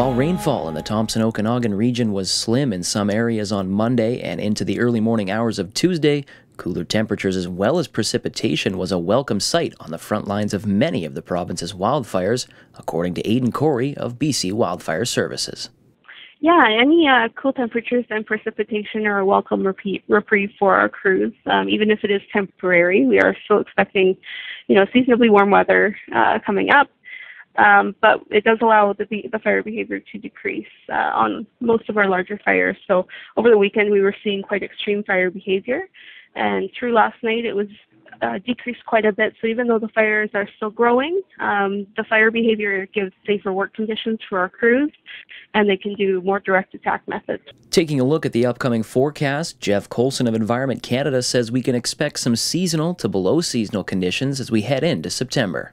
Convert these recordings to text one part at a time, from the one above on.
While rainfall in the Thompson Okanagan region was slim in some areas on Monday and into the early morning hours of Tuesday, cooler temperatures as well as precipitation was a welcome sight on the front lines of many of the province's wildfires, according to Aidan Corey of BC Wildfire Services. Yeah, any uh, cool temperatures and precipitation are a welcome repeat, reprieve for our crews, um, even if it is temporary. We are still expecting, you know, seasonably warm weather uh, coming up, um, but it does allow the, the fire behavior to decrease uh, on most of our larger fires. So over the weekend, we were seeing quite extreme fire behavior, and through last night, it was uh, decreased quite a bit. So even though the fires are still growing, um, the fire behavior gives safer work conditions for our crews, and they can do more direct attack methods. Taking a look at the upcoming forecast, Jeff Colson of Environment Canada says we can expect some seasonal to below seasonal conditions as we head into September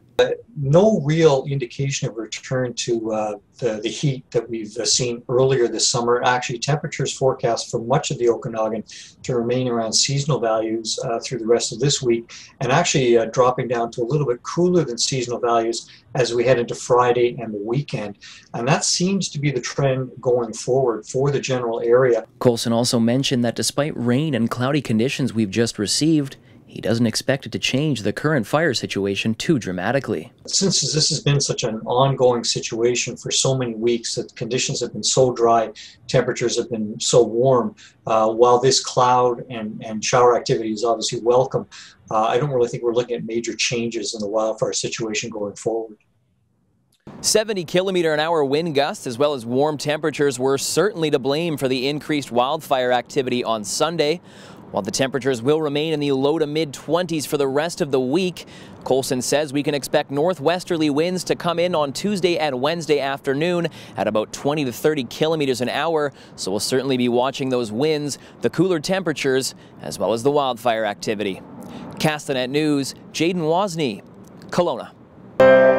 no real indication of return to uh, the, the heat that we've uh, seen earlier this summer. Actually, temperatures forecast for much of the Okanagan to remain around seasonal values uh, through the rest of this week, and actually uh, dropping down to a little bit cooler than seasonal values as we head into Friday and the weekend. And that seems to be the trend going forward for the general area. Colson also mentioned that despite rain and cloudy conditions we've just received, he doesn't expect it to change the current fire situation too dramatically. Since this has been such an ongoing situation for so many weeks, that conditions have been so dry, temperatures have been so warm, uh, while this cloud and, and shower activity is obviously welcome, uh, I don't really think we're looking at major changes in the wildfire situation going forward. 70 kilometer an hour wind gusts as well as warm temperatures were certainly to blame for the increased wildfire activity on Sunday. While the temperatures will remain in the low to mid 20s for the rest of the week, Colson says we can expect northwesterly winds to come in on Tuesday and Wednesday afternoon at about 20 to 30 kilometers an hour. So we'll certainly be watching those winds, the cooler temperatures, as well as the wildfire activity. Castanet News, Jaden Wozni, Kelowna.